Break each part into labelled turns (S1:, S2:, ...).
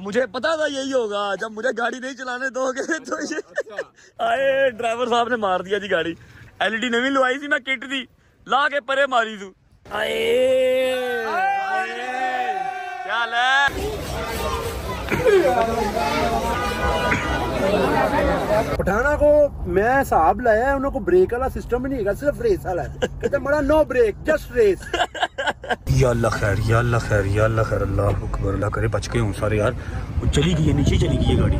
S1: मुझे पता था यही होगा जब मुझे गाड़ी नहीं चलाने दोगे तो ये आए ड्राइवर साहब ने मार दिया जी गाड़ी। एलईडी नवी लवाई थी मैं किट दी ला के परे मारी तू। आए क्या है
S2: पठाना को मैं हिसाब लाया उन्होंने को ब्रेक वाला सिस्टम ही नहीं है सिर्फ़ रेस वाला है। कहते बड़ा नो ब्रेक जस्ट रेस
S1: या अल्लाह खैर या अल्लाह खैर या अल्लाह खैर अल्लाह अकबर अल्लाह करे बच गए हूँ सारे यार। वो चली गई है नीचे चली गई है गाड़ी।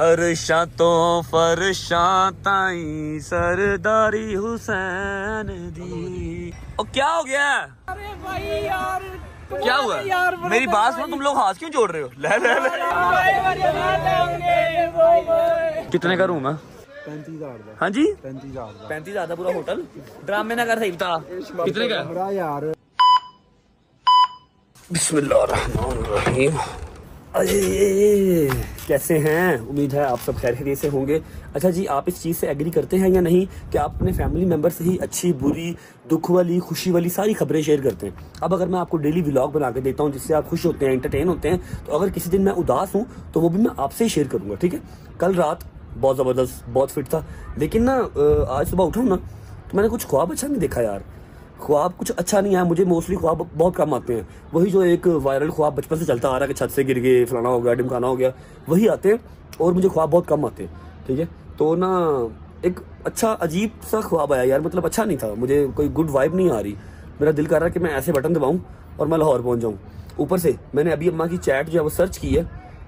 S1: अरशा तो फरशा ताई सरदारी हुसैन दी। ओ क्या हो गया?
S3: अरे भाई यार
S1: क्या हुआ?
S3: यार
S1: मेरी बात सुनो तुम लोग हाथ क्यों जोड़ रहे हो? ले ले ले। कितने का रूम है? हाँ जी?
S2: पैंतीस हज़ार
S1: पैंतीस पूरा होटल? ड्रामे ना कर सही बता। कितने का
S2: यार।
S1: बिस्मिल्लाहिर्रहमानिर्रहीम। अरे कैसे हैं? उम्मीद है आप सब खैर खैरियत से होंगे। अच्छा जी, आप इस चीज़ से एग्री करते हैं या नहीं? कि आप अपने फैमिली मेंबर से ही अच्छी, बुरी, दुख वाली, खुशी वाली सारी खबरें शेयर करते हैं? अब अगर मैं आपको डेली व्लॉग बना के देता हूँ, जिससे आप खुश होते हैं एंटरटेन होते हैं तो अगर किसी दिन मैं उदास हूँ तो वो भी मैं आपसे ही शेयर करूँगा, ठीक है? कल रात बहुत ज़बरदस्त, बहुत फिट था। लेकिन ना आज सुबह उठा ना तो मैंने कुछ ख्वाब अच्छा नहीं देखा यार। ख्वाब कुछ अच्छा नहीं आया मुझे मोस्टली ख्वाब बहुत कम आते हैं। वही जो एक वायरल ख्वाब बचपन से चलता आ रहा है कि छत से गिर गए, फलाना हो गया डिमकाना हो गया, वही आते हैं और मुझे ख्वाब बहुत कम आते हैं, ठीक है? तो ना, एक अच्छा अजीब सा ख्वाब आया यार मतलब अच्छा नहीं था, मुझे कोई गुड वाइब नहीं आ रही। मेरा दिल कर रहा है कि मैं ऐसे बटन दबाऊँ और मैं लाहौर पहुँच जाऊँ। ऊपर से, मैंने अभी अम्मा की चैट जो है वो सर्च की है,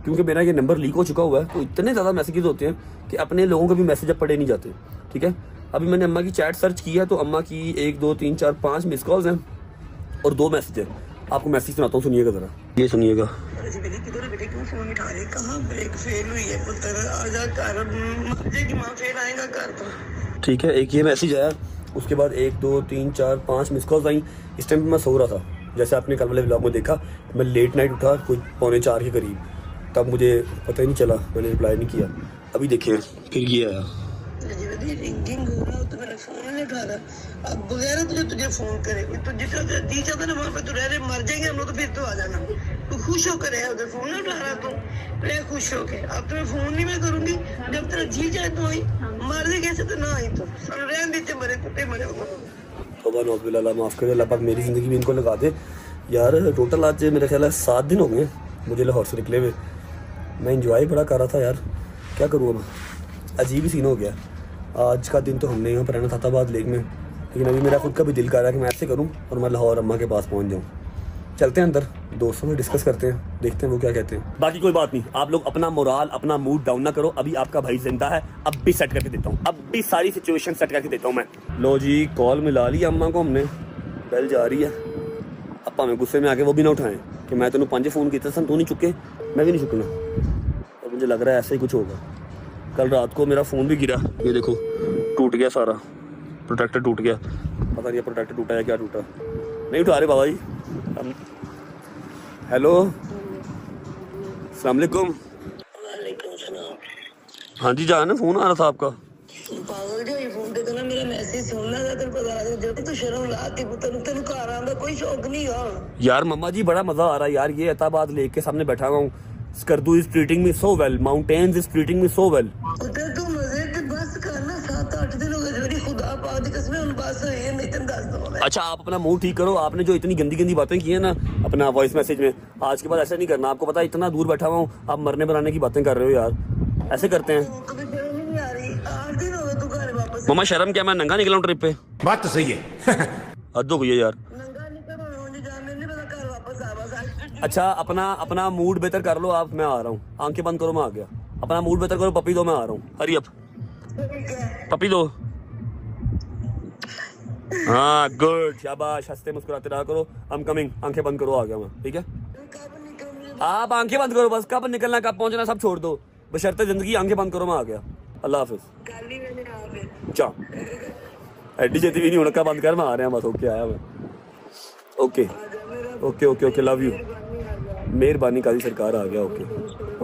S1: क्योंकि मेरा ये नंबर लीक हो चुका हुआ है तो इतने ज़्यादा मैसेजेस होते हैं कि अपने लोगों के भी मैसेज अब पढ़े नहीं जाते, ठीक है? अभी मैंने अम्मा की चैट सर्च की है तो अम्मा की एक, दो, तीन, चार, पाँच मिस कॉल्स हैं और दो मैसेज है। आपको मैसेज सुनाता हूँ, सुनिएगा ज़रा। ये सुनिएगा। ठीक है, एक ये मैसेज आया, उसके बाद एक, दो, तीन, चार, पाँच मिस कॉल्स आई। इस टाइम पे मैं सो रहा था। जैसे आपने कल वाले ब्लॉग में देखा, मैं लेट नाइट उठा कुछ पौने चार के करीब। तब मुझे पता ही नहीं चला, मैंने रिप्लाई नहीं किया। अभी देखिए, फिर ये आया।
S4: रिंगिंग हो रहा तो मेरा फ़ोन नहीं अब बगैर तुझे तुझे फ़ोन करे तो चाहता ना वहाँ पे, तू रह रहे, मर जाएँगे हम लोग तो फिर तो आ जाना। तू खुश होकर है उधर फ़ोन नहीं उठा रहा तू। खुश अब तो मैं फ़ोन नहीं मैं करूँगी, जब तेरा जी चाहे तो आई मर जाए कैसे तो ना आई तो। देते, मरे मरे
S1: माफ़ अल्लाह पाक मेरी ज़िंदगी में इनको लगा दे। यार, टोटल आज मेरे ख्याल है सात दिन हो गए मुझे लाहौर से निकले हुए। मैं इंजॉय बड़ा कर रहा था यार। क्या करूँ अब? अजीब सीन हो गया। आज का दिन तो हमने यहाँ पर रहना थाताबाद लेक में। लेकिन अभी मेरा खुद का भी दिल कर रहा है कि मैं ऐसे करूँ और मैं लाहौर अम्मा के पास पहुँच जाऊँ। चलते हैं अंदर दोस्तों में डिस्कस करते हैं देखते हैं वो क्या कहते हैं। बाकी कोई बात नहीं आप लोग अपना मोराल अपना मूड डाउन ना करो अभी आपका भाई ज़िंदा है अब भी सेट करके देता हूँ। अब भी सारी सिचुएशन सेट करके देता हूँ मैं। लो जी कॉल मिला ली अम्मा को हमने। बेल जा रही है। अब भावें गुस्से में आके वो भी ना उठाएँ कि मैं तेन पाँच फ़ोन किए सन तू नहीं चुके मैं भी नहीं चुकना। और मुझे लग रहा है ऐसा ही कुछ होगा। कल रात को मेरा फ़ोन भी गिरा। ये देखो टूट गया सारा। प्रोटेक्टर टूट गया। पता नहीं प्रोटेक्टर टूटा है क्या टूटा। नहीं उठा रहे बाबा जी हम हेलो सलामकुम हाँ जी जान फ़ोन आ रहा था आपका। यार। मम्मा जी बड़ा मज़ा आ रहा है यार। ये अताबाद लेके सामने बैठा हुआ हूँ।
S4: Skardu is treating me so well mountains is treating me so well
S1: अच्छा आप अपना मुँह ठीक करो आपने जो इतनी गंदी गंदी बातें की है ना अपना वॉइस मैसेज में आज के बाद ऐसा नहीं करना आपको पता है इतना दूर बैठा हुआ हूँ आप मरने बनाने की बातें कर रहे हो यार ऐसे करते हैं। मम्मा शर्म क्या मैं नंगा निकला हूँ ट्रिप पे।
S5: बात तो सही है।
S1: हद भैया यार। अच्छा अपना अपना मूड बेहतर कर लो आप, मैं आ रहा हूँ। आँखें बंद करो, मैं आ गया। अपना मूड बेहतर करो पपी दो, मैं आ रहा हूँ। हरी अप पपी दो। हाँ गुड शाबाश, हँसते मुस्कुराते रहा करो। हम कमिंग आँखें बंद करो, आ गया मैं, ठीक है? आप आँखें बंद करो, बस कब निकलना, कब पहुँचना, सब छोड़ दो। बशर्ते ज़िंदगी, आँखें बंद करो, मैं आ गया। अल्लाह हाफिज।
S4: ही
S1: चा एडी छेती भी नहीं होना बंद कर, मैं आ रहा बस, ओके, आया मैं। Okay okay okay okay love you मेहरबानी काजी सरकार आ गया ओके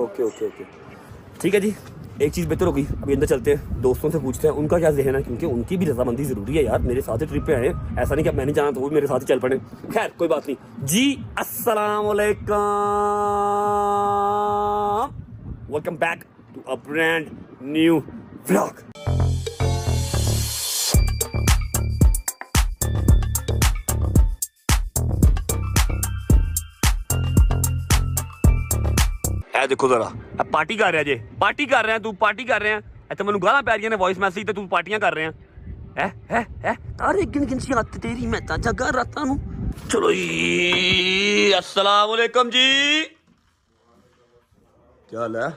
S1: ओके ओके ओके ठीक है जी, एक चीज़ बेहतर होगी अभी अंदर चलते हैं, दोस्तों से पूछते हैं, उनका क्या जहन है? क्योंकि उनकी भी रजामंदी ज़रूरी है यार, मेरे साथ ही ट्रिप पे आए ऐसा नहीं कि मैं नहीं जाना तो वो भी मेरे साथ ही चल पड़े। खैर, कोई बात नहीं। जी अस्सलाम वालेकुम back to a brand new vlog ਇਹ ਦੇਖੋ ਜ਼ਰਾ ਇਹ ਪਾਰਟੀ ਕਰ ਰਿਹਾ ਜੇ ਪਾਰਟੀ ਕਰ ਰਿਹਾ ਤੂੰ ਪਾਰਟੀ ਕਰ ਰਿਹਾ ਇੱਥੇ ਮੈਨੂੰ ਗਾਲਾਂ ਪੈ ਰਹੀਆਂ ਨੇ ਵੌਇਸ ਮੈਸੇਜ ਤੇ ਤੂੰ ਪਾਰਟੀਆਂ ਕਰ ਰਿਹਾ ਹੈ ਹੈ ਹੈ ਤਾਰੇ ਗਿਣ ਗਿਣ ਸੀ ਹੱਥ ਤੇਰੀ ਮੈਂ ਤਾਂ ਜਗਾ ਰਾਤਾਂ ਨੂੰ ਚਲੋ ਜੀ ਅਸਲਾਮ ਵਾਲੇਕਮ ਜੀ ਕੀ ਹਾਲ ਹੈ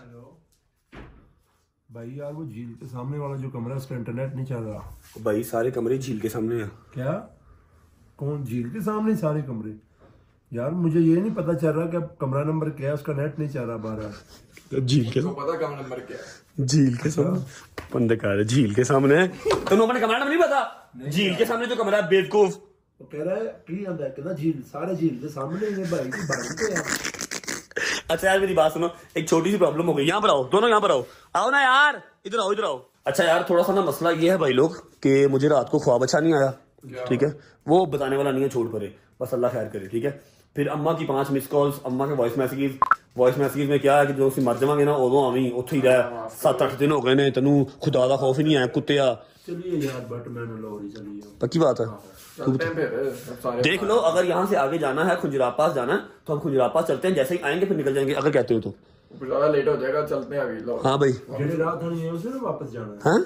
S2: भाई यार वो झील के सामने वाला जो कमरा है उसका इंटरनेट नहीं चल रहा
S1: भाई सारे कमरे झील के सामने हैं
S2: क्या कौन झील के सामने ही सारे कमरे यार मुझे ये नहीं पता चल रहा कि कमरा नंबर क्या है उसका नेट नहीं चल रहा बारह।
S1: झील के
S5: पता कम नंबर क्या है?
S1: झील के सामने। बंदे कह रहे झील के सामने है। तुम अपने कमरा नंबर नहीं पता? झील के सामने जो कमरा है बेवकूफ़।
S2: वो कह रहा है की आंदा है झील सारे झील के सामने ही भाई की बात है।
S1: अच्छा यार मेरी बात सुनो एक छोटी सी प्रॉब्लम हो गई। यहाँ पर आओ दोनों यहाँ पर आओ। आओ ना यार इधर आओ इधर आओ। अच्छा यार थोड़ा सा ना मसला ये है भाई लोग कि मुझे रात को ख्वाब अच्छा नहीं आया ठीक है? वो बताने वाला नहीं है छोड़ परे। बस अल्लाह खैर करे ठीक है? फिर अम्मा की पांच मिस कॉल्स अम्मा के वॉइस मैसेजेस वॉइस मैसेजेस में क्या है कि जो ਅਸੀਂ ਮਰ ਜਾਵਾਂਗੇ ਨਾ ਉਦੋਂ ਆਵੀਂ ਉੱਥੇ ਹੀ ਰਹਿ 7-8 ਦਿਨ ਹੋ ਗਏ ਨੇ ਤੈਨੂੰ ਖੁਦਾ ਦਾ ਖੌਫ ਹੀ ਨਹੀਂ ਆਇਆ ਕੁੱਤਿਆ
S2: चलिए यार बट मैंने लोरी चलिए
S1: पक्की बात है
S5: चलते हैं फिर अब सारे
S1: देख लो अगर यहाँ से आगे जाना है खुंजरा पास जाना है तो हम खुंजरा पास चलते हैं जैसे ही आएंगे फिर निकल जाएंगे अगर कहते हो तो
S5: ऊपर ज्यादा लेट हो जाएगा चलते हैं अभी लो
S1: हाँ भाई
S2: जेडे रात नहीं है उसे ना वापस जाना है
S1: हाँ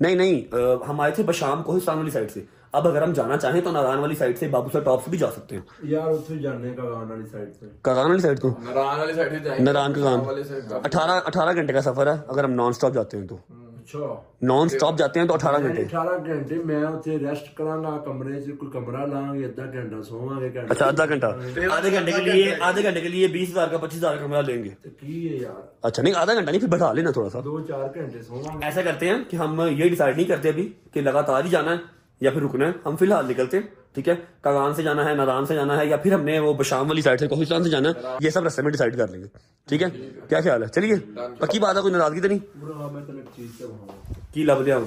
S1: नहीं नहीं अ, हम आए थे बशाम कोहिस्तान वाली साइड से अब अगर हम जाना चाहें तो नारायण वाली साइड से बाबूसर टॉप से भी जा सकते हैं
S2: यार उसे जाने का गान वाली साइड से
S1: कागान वाली साइड को
S5: नारायण वाली साइड से जाएंगे
S1: नारायण का गान
S5: वाले से काफी-
S1: अठारह अठारह घंटे का सफर है अगर हम नॉन स्टॉप जाते हैं तो
S2: अच्छा
S1: नॉन स्टॉप जाते हैं तो अठारह घंटे
S2: 18 ਘੰਟੇ ਮੈਂ ਉੱਥੇ ਰੈਸਟ ਕਰਾਂਗਾ ਕਮਰੇ 'ਚ ਕੋਈ ਕਮਰਾ ਲਾਂਗੇ ਅੱਧਾ ਘੰਟਾ ਸੋਵਾਂਗੇ ਘੰਟਾ
S1: अच्छा आधा घंटा आधे घंटे के लिए आधे घंटे के लिए बीस हजार का पच्चीस हजार का कमरा लेंगे
S2: ਤੇ ਕੀ ਹੈ ਯਾਰ
S1: अच्छा नहीं आधा घंटा नहीं फिर बढ़ा लेना थोड़ा सा
S2: 2-4 ਘੰਟੇ ਸੋਵਾਂਗੇ
S1: ऐसा करते हैं कि हम ये डिसाइड नहीं करते अभी कि लगातार ही जाना है या फिर रुकना है हम फिलहाल निकलते हैं ठीक है कागान से जाना है नादान से जाना है या फिर हमने वो बशाम वाली साइड से कोहिस्तान से जाना है ये सब रास्ते में डिसाइड कर लेंगे ठीक है क्या ख्याल है चलिए पक्की बात है कोई नाराजगी तो नहीं
S2: ਬੁਰਾ ਮੈਂ ਤੈਨੂੰ ਇੱਕ ਚੀਜ਼ ਤੇ ਬਹਾਵਾਂ
S1: की लब दिया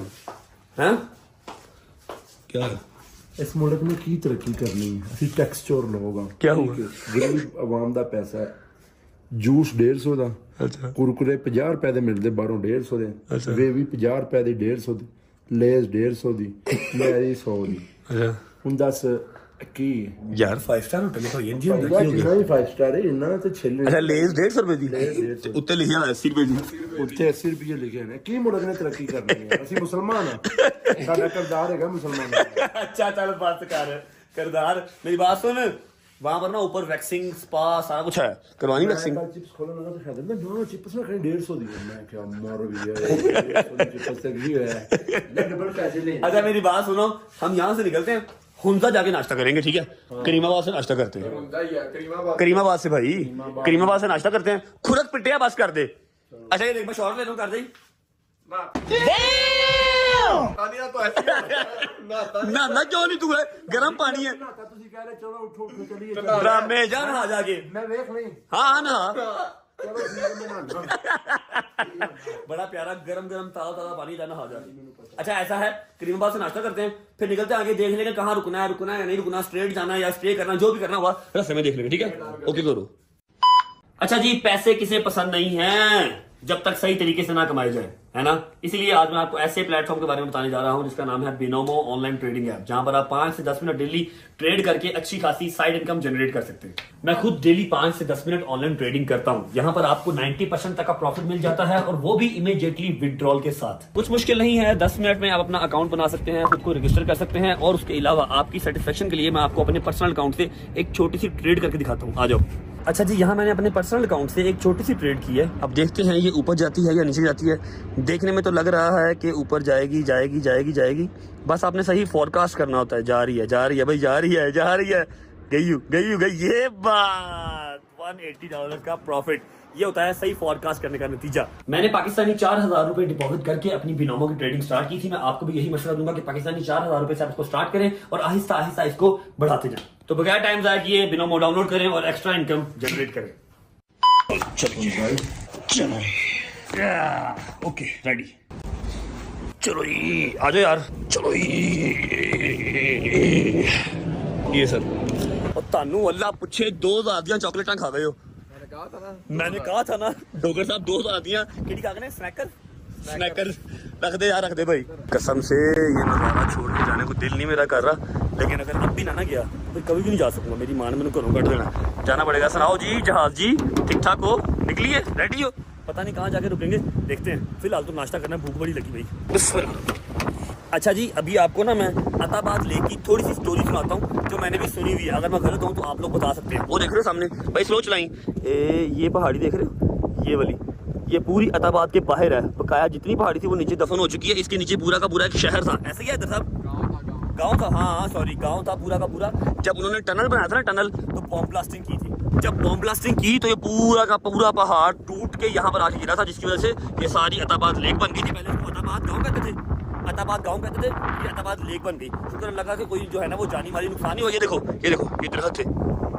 S1: हैं क्या है
S2: ਇਸ ਮੁਲਕ ਨੇ ਕੀ ਤਰੱਕੀ ਕਰਨੀ ਹੈ ਅਸੀਂ ਟੈਕਸ ਚੋਰ ਲੋਕ ਆ
S1: ਕਿਆ ਹੁਆ?
S2: ਗਰੀਬ ਆਵਾਮ ਦਾ ਪੈਸਾ ਹੈ ਜੂਸ 150 ਦਾ
S1: अच्छा
S2: ਕੁਰਕੁਰੇ 50 ਰੁਪਏ ਦੇ ਮਿਲਦੇ ਬਾਹਰੋਂ 150 ਦੇ
S1: ਅੱਛਾ।
S2: ਵੇਵੀ 50 ਰੁਪਏ ਦੀ 150 ਦੀ ਲੇਜ਼ 150 ਦੀ ਮੈਰੀ 100 ਦੀ। ਹੁਣ ਦੱਸ ਕੀ?
S1: ਯਾਰ 5 ਸਟਾਰ ਹੋਟਲ ਲਿਖੋ ਇੰਜੀ
S2: ਹੁੰਦਾ ਕੀ ਨਹੀਂ 5 ਸਟਾਰ ਹੈ ਇਹਨਾਂ ਤੇ ਛਿੱਲ
S1: ਅੱਛਾ ਲੇਜ਼
S2: 150 ਰੁਪਏ
S1: ਦੀ? ਉੱਤੇ ਲਿਖਿਆ 80 ਰੁਪਏ ਦੀ।
S2: ਉੱਤੇ 80 ਰੁਪਏ ਲਿਖਿਆ ਨੇ ਕੀ ਮੁਲਕ ਨੇ ਤਰੱਕੀ ਕਰਨੀ ਹੈ ਅਸੀਂ ਮੁਸਲਮਾਨ ਆ। ਸਾਡਾ ਕਰਦਾਰ ਹੈਗਾ ਮੁਸਲਮਾਨ।
S1: ਅੱਛਾ ਚੱਲ ਬਸ ਕਰ ਕਰਦਾਰ। ਮੇਰੀ ਬਾਤ ਸੁਣ। वहाँ पर ना ऊपर वैक्सिंग स्पा सारा कुछ है। करवानी वैक्सिंग?
S2: चिप्स खोलने लगा तो शायद ना दो चिप्स ना कहीं 150 दी मैं क्या मर गया चिप्स तक भी है। डबल पैसे ले
S1: अच्छा मेरी बात सुनो। हम यहाँ से निकलते हैं हुंजा जाके नाश्ता करेंगे ठीक है? हाँ। करीमाबाद से नाश्ता करते हैं।
S5: करीमाबाद।
S1: से भाई। करीमाबाद। से नाश्ता करते हैं। खुरक पिटिया बस कर दे। अच्छा ये देख मैं शॉर्ट ले लूँ कर दे।
S5: तानिया तो ऐसे ही होता है। नहाता
S1: ना ना क्यों नहीं तू है गर्म पानी है
S2: ना ਤੁਸੀਂ ਕਹਿ ਰਹੇ ਚਲੋ ਉਠੋ ਉਠੋ ਚਲੀਏ
S1: ड्रामे जा नहा जाके
S2: ਮੈਂ ਵੇਖ ਲਈ
S1: हाँ हाँ नहा
S2: ਚਲੋ ਠੀਕ ਹੈ ਮੈਂ ਨਹਾਉਣਾ
S1: बड़ा प्यारा गरम गरम ताजा ताजा पानी जाना नहा जा अच्छा ऐसा है करीमाबाद से नाश्ता करते हैं फिर निकलते हैं आगे देख लेंगे कहाँ रुकना है रुकना है या नहीं रुकना स्ट्रेट जाना है या स्टे करना है, जो भी करना हुआ रास्ते में देख लेंगे ठीक है ओके करो अच्छा जी पैसे किसे पसंद नहीं है जब तक सही तरीके से ना कमाए जाए है ना? इसलिए आज मैं आपको ऐसे प्लेटफॉर्म के बारे में बताने जा रहा हूँ, जिसका नाम है बिनोमो ऑनलाइन ट्रेडिंग ऐप जहाँ पर आप पाँच से दस मिनट डेली ट्रेड करके अच्छी खासी साइड इनकम जनरेट कर सकते हैं। मैं खुद डेली पाँच से दस मिनट ऑनलाइन ट्रेडिंग करता हूँ। यहाँ पर आपको 90 परसेंट तक का प्रॉफिट मिल जाता है और वो भी इमीडिएटली विड्रॉल के साथ। कुछ मुश्किल नहीं है, दस मिनट में आप अपना अकाउंट बना सकते हैं, खुद को रजिस्टर कर सकते हैं और उसके अलावा आपकी सेटिस्फेक्शन के लिए मैं आपको अपने पर्सनल अकाउंट से एक छोटी सी ट्रेड करके दिखाता हूँ। आ जाओ। अच्छा जी, यहाँ मैंने अपने पर्सनल अकाउंट से एक छोटी सी ट्रेड की है। अब देखते हैं ये ऊपर जाती है या नीचे जाती है। देखने में तो लग रहा है कि ऊपर जाएगी जाएगी जाएगी जाएगी। बस आपने सही फोरकास्ट करना होता है जा रही है जा रही है भाई जा रही है जा रही है। गई हूँ गई हूँ गई ये बात! 180 डॉलर का प्रॉफिट ये होता है सही फॉरकास्ट करने का नतीजा। मैंने पाकिस्तानी चार हज़ार रुपए डिपॉजिट करके अपनी बिनोमो की ट्रेडिंग स्टार्ट की थी। मैं आपको भी यही मशवरा दूँगा कि पाकिस्तानी चार हज़ार रुपए से आप इसको स्टार्ट करें और आहिस्ता आहिस्ता इसको बढ़ाते जाए। तो बगैर टाइम जाए किए बिनोमो डाउनलोड करें और एक्स्ट्रा इनकम जनरेट करें। चलो चलो ओके रेडी चलो आ जाओ यार। चलो ये सर। तानू अल्लाह पूछे दो आदियाँ चॉकलेटा
S5: खा रहे हो।
S1: मैंने कहा था ना। डोगर साहब दो आदियाँ। केड़ी खा स्नैकर स्नैकर रख दे यार रख दे भाई। कसम से ये नज़ारा छोड़ के जाने को दिल नहीं मेरा कर रहा। लेकिन अगर अब भी ना ना गया तो कभी भी नहीं जा सकूँगा। मेरी मान ने मैंने घरों कट देना। जाना पड़ेगा। सुनाओ जी जहाज़ जी ठीक ठाक हो। निकलिए रेडी हो। पता नहीं कहाँ जाके रुकेंगे। देखते हैं। फ़िलहाल तो नाश्ता करना है, भूख बड़ी लगी भाई। अच्छा जी अभी आपको ना मैं अताबाद लेक की थोड़ी सी स्टोरी सुनाता हूँ जो मैंने भी सुनी हुई है। अगर मैं गलत हूँ तो आप लोग बता सकते हैं। वो देख रहे हो सामने? भाई स्लो चलाई ए, ये पहाड़ी देख रहे हो? ये वाली। ये पूरी अताबाद के बाहर है। बकाया जितनी पहाड़ी थी वो नीचे दफन हो चुकी है। इसके नीचे पूरा का पूरा एक शहर था। ऐसे ही है इधर साहब? गाँव था हाँ हाँ सॉरी गाँव था पूरा का पूरा। जब उन्होंने टनल बनाया था ना टनल तो बॉम्ब ब्लास्टिंग की थी। जब बॉम्ब ब्लास्टिंग की तो ये पूरा का पूरा पहाड़ टूट के यहाँ पर आके गिरा था, जिसकी वजह से ये सारी अताबाद लेक बन गई थी। पहले इसको अताबाद गाँव कहते थे, अताबाद गाँव कहते थे, ये अताबाद लेक बन गई। शुक्र लगा कि कोई जो है ना वो जानी माली नुकसान ही हो ये देखो ये देखो, ये दरख्त थे,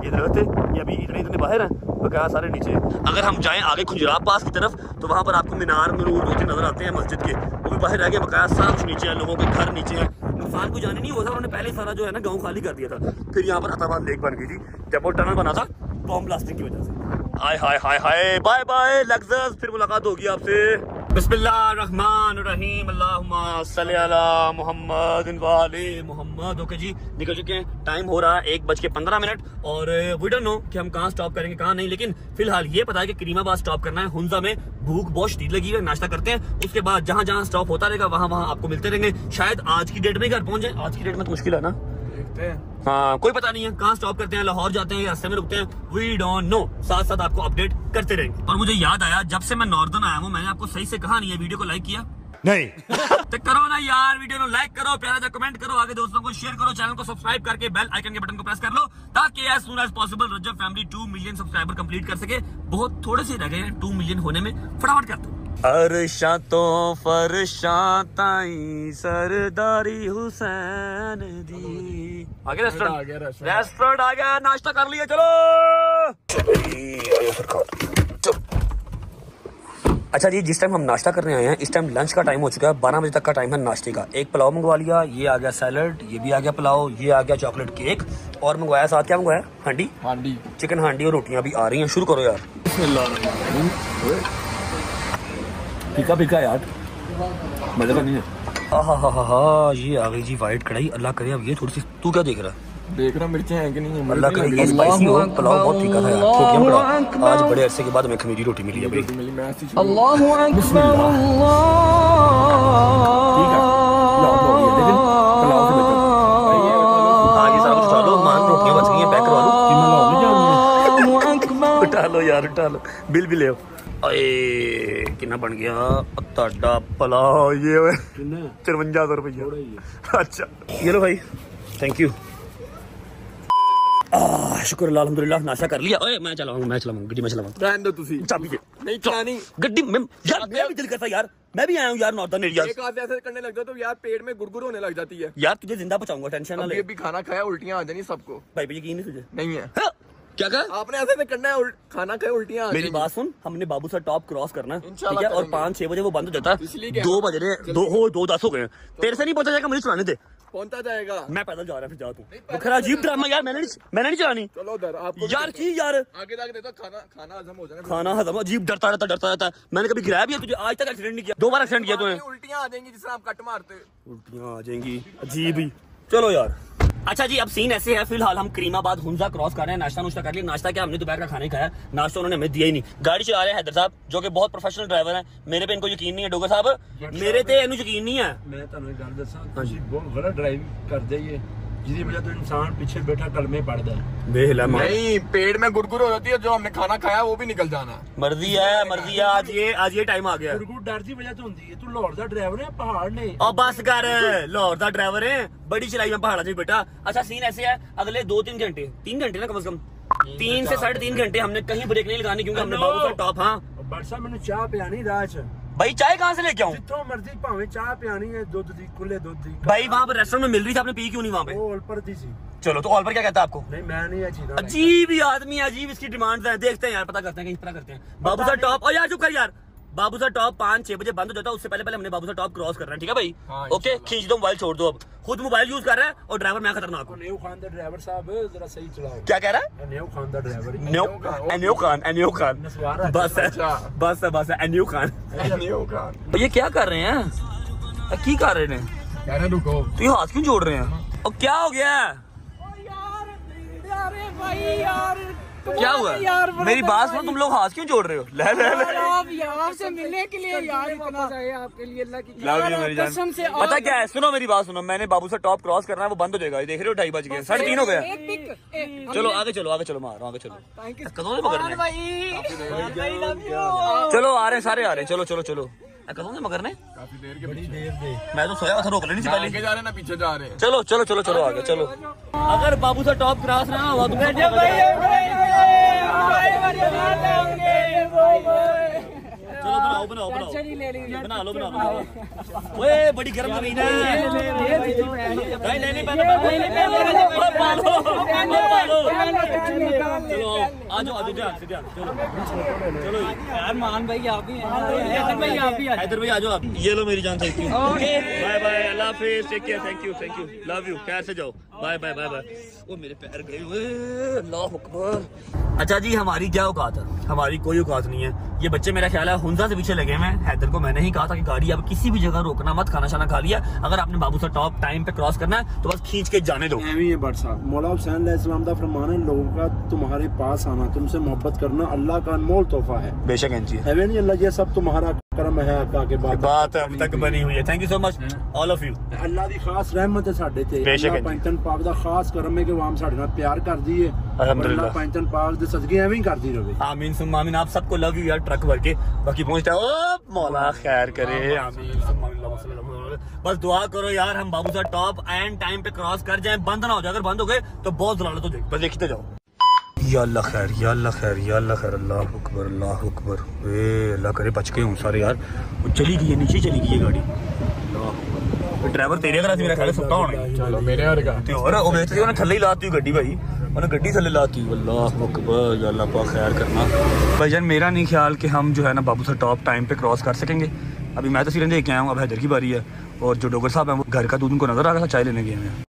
S1: ये दरख्त थे, ये अभी इतने इतने बाहर हैं बकाया सारे नीचे अगर हम जाएँ आगे खुजराब पास की तरफ़ तो वहाँ पर आपको मीनार मरूर तीन नज़र आते हैं मस्जिद के। वो भी बाहर रह गए बकाया सारा कुछ नीचे है, लोगों के घर नीचे है। नुकसान को जाने नहीं हुआ था, उन्होंने पहले सारा जो है ना गाँव खाली कर दिया था। फिर यहाँ पर अताबाद लेक बन गई थी। जब वो टनल बना था। बॉम्ब ब्लास्टिंग की वजह से। हाय हाय हाय हाय, बाय बाय, लग्जस, फिर मुलाकात होगी आपसे। मोहम्मद मोहम्मद। ओके जी, निकल चुके हैं। टाइम हो रहा है एक बज के पंद्रह मिनट, और वी डोंट नो कि हम कहाँ स्टॉप करेंगे, कहाँ नहीं, लेकिन फ़िलहाल ये पता है कि करीमाबाद स्टॉप करना है, हुंजा में भूख बहुत शदीद लगी है, नाश्ता करते हैं। उसके बाद जहाँ जहाँ स्टॉप होता रहेगा वहाँ वहाँ आपको मिलते रहेंगे। शायद आज की डेट में घर पहुँच जाए। आज की डेट में तो मुश्किल है ना।
S5: देखते हैं।
S1: हाँ कोई पता नहीं है कहाँ स्टॉप करते हैं लाहौर जाते हैं या रास्ते में रुकते हैं। वी डोंट नो साथ साथ आपको अपडेट करते रहेंगे। और मुझे याद आया जब से मैं नॉर्दर्न आया हूँ मैंने आपको सही से कहा नहीं है वीडियो को लाइक किया।
S2: नहीं।
S1: तो करो ना यार वीडियो को लाइक करो प्यारा सा कमेंट करो आगे दोस्तों को शेयर करो चैनल को सब्सक्राइब करके बेल आइकन के बटन को प्रेस कर लो ताकि as soon as possible Rajab family two million subscriber complete कर सके। बहुत थोड़े से रह गए हैं टू मिलियन होने में फटाफट कर दो अरशा तो फरशा ताई सरदारी हुसैन दी आगे
S5: आ गया रेस्टोरेंट
S1: रेस्टोरेंट आ गया नाश्ता कर लिया चलो। अच्छा जी जिस टाइम हम नाश्ता करने आए हैं इस टाइम लंच का टाइम हो चुका है बारह बजे तक का टाइम है नाश्ते का। एक पुलाव मंगवा लिया ये आ गया सैलड ये भी आ गया पुलाव ये आ गया चॉकलेट केक और मंगवाया साथ क्या मंगवाया? हांडी?
S5: हांडी।
S1: चिकन हांडी और रोटियाँ भी आ रही हैं शुरू करो यार।
S2: फीका फीका यार। मज़ा का नहीं है।
S1: हा हा हा हा ये आ गई जी वाइट कढ़ाई। अल्लाह करे अब ये थोड़ी सी तू क्या देख रहा है?
S5: देख रहा मिर्चें हैं कि नहीं
S1: अल्लाह करे ये स्पाइसी हो। पुलाव बहुत तीखा था यार। आज बड़े अरसे के बाद हमें खमीरी रोटी मिली है भाई।
S3: अल्लाह अकबर
S2: ठीक है। लो लो ये लेकिन पुलाव से बेहतर
S1: हाँ ये सारा कुछ उठा लो। मान रोटियाँ बच गई हैं पैक करवा लो।
S2: कि मैं लाहौर नहीं
S3: अल्लाह
S1: उठा लो यार उठा लो। बिल भी ले आओ। अए कितना बन गया ਤੁਹਾਡਾ ਭਲਾ ये ਓਏ
S2: किन्ने
S1: 5300 रुपया अच्छा ये लो भाई थैंक यू आह, शुक्र अल्लाह अल्हम्दुलिल्लाह नाश्ता कर लिया ओए मैं चलाऊंगा मैं चलाऊंगा गड्डी में चलाऊंगा
S5: रहने दो तुसी
S1: चाबी दे
S5: नहीं चलानी
S1: गड्डी में यार मैं भी दिल करता यार मैं भी आया हूँ यार नॉर्दर्न एरिया
S5: एक आध ऐसे करने लग जाओ तो यार पेट में गुड़गुड़ होने लग जाती है
S1: यार तुझे जिंदा बचाऊंगा टेंशन ना
S5: अभी
S1: ले
S5: अभी खाना खाया उल्टियां आ जानी सबको
S1: भाई भी यकीन नहीं तुझे
S5: नहीं है
S1: हाँ, क्या कहा?
S5: आपने ऐसे नहीं करना है उल- खाना खाए उल्टियाँ
S1: मेरी बात सुन। हमने बाबू सा टॉप क्रॉस करना है ठीक है? और। पाँच छह बजे वो बंद हो जाता है। दो बज रहे दो हो दो दस हो गए तेरे से नहीं पहुँचा जाएगा मुझे चलाने दे।
S5: पहुँचता जाएगा।
S1: मैं पैदल जा रहा फिर जा तू।
S5: नहीं,
S1: खरा अजीब ड्रामा यार मैंने मैंने नहीं चलानी।
S5: चलो उधर आपको
S1: यार की यार।
S5: आगे जाके खाना खाना हजम हो जाएगा
S1: खाना हजम अजीब डरता रहता डरता रहता। मैंने कभी गिराया भी है तुझे? आज तक एक्सीडेंट नहीं किया। दो बार एक्सीडेंट किया तूने।
S5: आपकी उल्टियाँ आ जाएँगी जिससे आप कट मारते
S1: उल्टियाँ आ जाएँगी अजीब ही। चलो यार। अच्छा जी अब सीन ऐसे है फिलहाल हम करीमाबाद हुंजा क्रॉस कर रहे हैं नाश्ता नुश्ता कर लिया नाश्ता क्या हमने दोपहर का खाना ही खाया नाश्ता उन्होंने हमें दिया ही नहीं गाड़ी चला रहे हैं हैदर साहब जो कि बहुत प्रोफेशनल ड्राइवर है मेरे पे इनको यकीन नहीं है डोगर साहब मेरे ਤੇ ਇਹਨੂੰ ਯਕੀਨ ਨਹੀਂ ਹੈ
S2: ਮੈਂ ਤੁਹਾਨੂੰ ਇੱਕ ਗੱਲ ਦੱਸਾਂ ਤੁਸੀਂ ਬਹੁਤ ਗਲਤ ਡਰਾਈਵਿੰਗ ਕਰਦੇ ਹੀ जिसकी वजह तो इंसान पीछे बैठा कलमे पड़ता
S1: है बेहला
S5: नहीं पेट में गुरगुर हो जाती है जो हमने खाना खाया वो भी निकल जाना।
S1: मर्ज़ी है मर्ज़ी है आज ये आज ये टाइम आ गया।
S2: गुरगुर डर की वजह तो होती है तू लाहौर का ड्राइवर है पहाड़ ने।
S1: और बस कर लाहौर का ड्राइवर है बड़ी चलाई में पहाड़ा बेटा। अच्छा सीन ऐसे है अगले दो तीन घंटे तीन घंटे ना कम से कम? तीन से साढ़े तीन घंटे हमने कहीं ब्रेक नहीं लगानी क्योंकि हमने टॉप हाँ।
S2: बरसा मैंने चाह पिलानी राज
S1: भाई चाय कहाँ से लेके आऊँ?
S2: मर्ज़ी भावे चाय पियानी है दूध दी खुले दूध दी।
S1: भाई वहाँ पर रेस्टोरेंट में मिल रही थी आपने पी क्यों नहीं वहाँ पे?
S2: वो थी
S1: चलो तो ऑल पर क्या कहता है आपको?
S2: नहीं मैं नहीं अजीब
S1: अजीब ही आदमी अजीब इसकी डिमांड है देखते हैं यार पता करते हैं कहीं तरह करते हैं। बाबू साहब टॉप और यार चुप कर यार। बाबू सा टॉप पाँच छह बजे बंद हो जाता है उससे पहले पहले हमने बाबू सा टॉप क्रॉस करना है ठीक है भाई?
S5: हाँ,
S1: ओके खींच दो मोबाइल छोड़ दो अब। खुद मोबाइल यूज़ कर रहा है और ड्राइवर मैं खतरनाक हूँ।
S2: खान ड्राइवर साहब जरा सही चलाओ।
S1: क्या कह रहा है?
S2: नेव खान दा ड्राइवर
S1: न्यू खान एन्यू खान बस है
S5: अच्छा।
S1: बस है बस है एन्यू खान।
S5: नहीं होगा
S1: ये क्या कर रहे हैं? की कर रहे हैं
S5: कह रहे रुको।
S1: तो ये हाथ क्यों जोड़ रहे हैं? और क्या हो गया?
S3: यार भाई यार।
S1: क्या हुआ?
S3: यार
S1: मेरी बात सुनो तुम लोग हाथ क्यों जोड़ रहे हो? ले ले ले।
S3: आप यहाँ से मिलने के लिए यार इतना आपके लिए अल्लाह की
S1: लव यू मेरी जान।
S3: कसम से
S1: पता क्या है? सुनो मेरी बात सुनो। मैंने बाबू से टॉप क्रॉस करना है वो बंद हो जाएगा। देख रहे हो ढाई बज गए। साढ़े तीन हो गया। चलो आगे चलो आगे चलो मारो आगे चलो।
S3: थैंक
S1: कदों चलो आ रहे हैं सारे आ रहे हैं। चलो चलो चलो। ए, मगर ने
S5: काफ़ी देर के पीछे।
S1: मैं तो सोया था रोक लेनी थी पहले।
S5: आगे जा रहे ना पीछे जा रहे हैं।
S1: चलो चलो चलो चलो आगे चलो। अगर बाबू सा टॉप क्रॉस ना हुआ तो चलो बनाओ बनाओ बनाओ बना लो बना लो ओए बड़ी गर्म ज़मीन है नहीं नहीं नहीं पहले पहले पालो पालो चलो आ जाओ आ जाओ ध्यान से ध्यान चलो चलो
S3: यार मान भाई आप भी हैं भाई आप भी
S1: हैदर भाई आ जाओ आप ये लो मेरी जान thank you okay bye bye Allah Hafiz take care thank you thank you love you प्यार से जाओ बाय बाय बाय बाय। वो मेरे पैर गए अल्लाह अकबर। अच्छा जी हमारी क्या औकात है? हमारी कोई औकात नहीं है। ये बच्चे मेरा ख्याल है हुंजा से पीछे लगे हुए हैं। हैदर को मैंने ही कहा था कि गाड़ी अब किसी भी जगह रोकना मत खाना छाना खा लिया। अगर आपने बाबू सा टॉप टाइम पे क्रॉस करना है तो बस खींच के जाने दो।
S2: ये मौला हुसैन का फरमान है लोगों का तुम्हारे पास आना तुमसे मोहब्बत करना अल्लाह का अनमोल तोहफा है।
S1: बेशक
S2: है ये सब तुम्हारा करम है अका के बाद
S1: बात अब तक बनी हुई है thank you so much all of you
S2: ਅੱਲਾ ਦੀ ਖਾਸ ਰਹਿਮਤ ਹੈ ਸਾਡੇ ਤੇ ਅੱਲਾ
S1: ਬੇਸ਼ੱਕ ਹੈ ਜੀ।
S2: ਪੰਚਨ ਪਾਕ ਦਾ ਖਾਸ ਕਰਮ ਹੈ ਕਿ ਉਹ ਆਮ ਸਾਡੇ ਨਾਲ ਪਿਆਰ ਕਰਦੀ ਹੈ
S1: ਅਲਹਮਦੁਲਿਲਾ।
S2: ਅੱਲਾ ਪੰਚਨ ਪਾਕ ਦੇ ਸਦਕੇ ਐਵੇਂ ਹੀ ਕਰਦੀ ਰਹੇ
S1: आमीन सुम आमीन आप सबको लव यू यार ट्रक भर के बाकी पहुंचता है ओ मौला खैर करे आमीन सुम आमीन अल्लाह वसल्लम अलैहि। बस दुआ करो यार हम बाबू सा टॉप एंड टाइम पे क्रॉस कर जाएं बंद ना हो जाए अगर बंद हो गए तो बहुत जलालत हो जाएगी बस देखते जाओ या अल्लाह खैर या अल्लाह खैर या अल्लाह खैर अल्लाह अकबर अल्लाह अकबर। वे अल्लाह करे बच गए हूँ सारे यार। वो चली गई है नीचे चली गई है गाड़ी। ड्राइवर तेरे अगर मेरा ख्याल सुता होना।
S5: चलो मेरे ਮੇਰੇ
S1: तो और वो ਹੋਰ ਉਹ थले ही लाती हूँ गड्डी भाई। ਭਾਈ गड्डी थले लाती हूँ अल्लाह अकबर ਯਾ ਅੱਲਾਹ ਪਾ ਖੈਰ ਕਰਨਾ भाई यार मेरा नहीं ख्याल कि हम जो है ना बाबू सर टॉप टाइम पर क्रॉस कर सकेंगे। अभी मैं तो सिर्फ़ देख के आया हूँ अब हैदर की बारी है। और जो डोगर साहब हैं वो घर का दूध उनको नज़र आ रहा था चाय लेने गए हैं।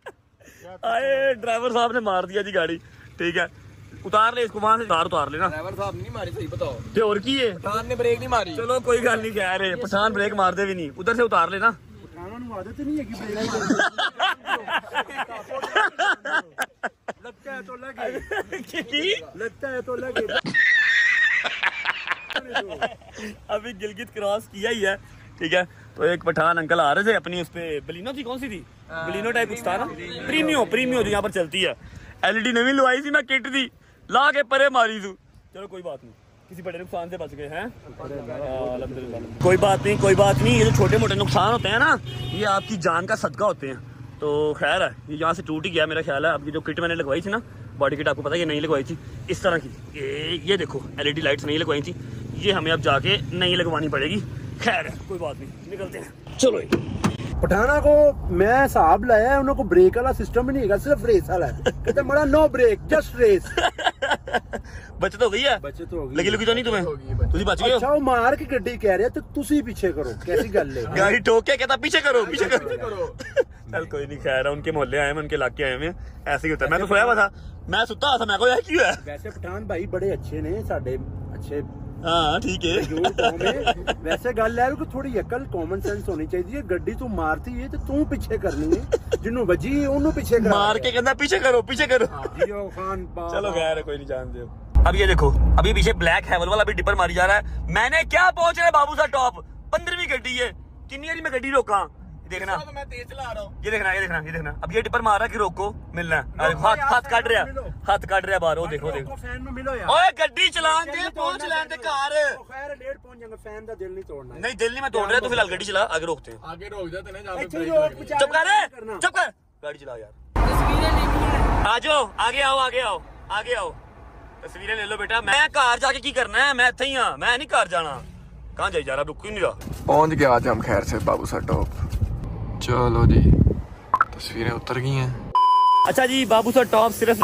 S1: आए ड्राइवर साहब ने मार दिया जी गाड़ी। ठीक है? उतार ले इसको वहाँ से। उतार उतार लेना।
S5: ड्राइवर साहब नहीं मारी सही बताओ।
S1: तो और की है?
S5: पठान ने ब्रेक नहीं मारी।
S1: चलो कोई गल नहीं कह रहे पठान ब्रेक मार दे भी नहीं। उधर से उतार लेना। अभी गिलगित क्रॉस किया ही है। ठीक है? तो एक पठान अंकल आ रहे थे अपनी उस पे। बलिनो थी? कौन सी थी? बलिनो टाइप कुछ था ना प्रीमियो प्रीमियो जो यहाँ पर चलती है। एलईडी नवी लवाई थी मैं किट दी। ला के परे मारी तू। चलो कोई बात नहीं। किसी बड़े नुकसान से बच गए हैं? कोई बात नहीं कोई बात नहीं। ये जो छोटे मोटे नुकसान होते हैं ना ये आपकी जान का सदका होते हैं। तो खैर है ये यहाँ से टूट ही गया मेरा ख्याल है। आपकी जो किट मैंने लगवाई थी ना बॉडी किट आपको पता है ये नहीं लगवाई थी। इस तरह की। ये ये देखो एलईडी लाइट्स नहीं लगवाई थी। ये हमें अब जाके नहीं लगवानी पड़ेगी। खैर है कोई बात नहीं निकलते हैं। चलो
S2: पठाना को मैं साहब लाया है उनको ब्रेक वाला सिस्टम ही नहीं है सिर्फ़ रेस वाला है। कहते मरा नो ब्रेक जस्ट रेस
S1: बचत हो गई है?
S2: बचत हो गई।
S1: लगी लगी तो नहीं तुम्हें? तुझे बच गई
S2: अच्छा
S1: वो
S2: मार के गड्डी कह रहे हैं तो तुसी पीछे करो कैसी गल है?
S1: गाड़ी ठोक के कहता पीछे करो। पीछे करो। चल कोई नहीं खैर है उनके मोहल्ले आए हैं उनके इलाके आए हुए हैं ऐसे ही होता है मैं तो सोया हुआ था मैं सुता था मैं को यार क्यों है
S2: ਵੈਸੇ ਪਠਾਨ ਭਾਈ ਬੜੇ ਅੱਛੇ ਨੇ ਸਾਡੇ ਅੱਛੇ
S1: हाँ ठीक है
S2: ਜੋ ਕੌਮ ਹੈ ਵੈਸੇ ਗੱਲ ਹੈ ਕਿ ਥੋੜੀ ਅਕਲ ਕਾਮਨ ਸੈਂਸ ਹੋਣੀ ਚਾਹੀਦੀ ਹੈ ਗੱਡੀ ਤੂੰ ਮਾਰਤੀ ਹੈ ਤੇ ਤੂੰ ਪਿੱਛੇ ਕਰਨੀ ਹੈ ਜਿਹਨੂੰ ਵੱਜੀ ਉਹਨੂੰ ਪਿੱਛੇ ਕਰਾ
S1: मार के कहता पीछे करो पीछे करो
S2: जियो खान पा
S1: चलो खैर है कोई नहीं जानते हो अब ये देखो अभी पीछे ब्लैक हैवल वाला भी डिपर मारी जा रहा है मैंने क्या पहुंच रहा है बाबू सा टॉप पंद्रहवीं गड्डी है किन्नी बारी मैं गड्डी रोका देखना।
S5: तो मैं तेज चला रहा हूँ।
S1: ये देखना ये देखना ये देखना। अब ये टिपर मारा कि रोको? मिलना अरे हाथ हाथ काट रहा हाथ काट रहा बाहर वो देखो
S2: तो देखो।
S1: ओए गड्डी चला दे पहुँच लैन ते। घर।
S2: खैर लेट पहुँच जाएँगे फ़ैन दा दिल नहीं तोड़ना
S1: नहीं दिल नहीं मैं तोड़ रहा तू फ़िलहाल गड्डी चला आगे रोकते
S5: आगे रोक जा तने जा
S1: चुप कर चुप कर। गाड़ी चला यार।
S3: तस्वीरें लेनी
S1: आ जाओ आगे आओ आगे आओ आगे आओ। तस्वीरें ले लो बेटा। मैं कार जाके की करना है? मैं इतना ही हाँ मैं नहीं कार जाना। कहाँ जाए जा रहा रुक ही नहीं रहा।
S5: पहुँच गया आज हम खैर से बाबू सा टॉप चलो जी तस्वीरें उतर गई हैं।
S1: अच्छा जी बाबू सर टॉप सिर्फ़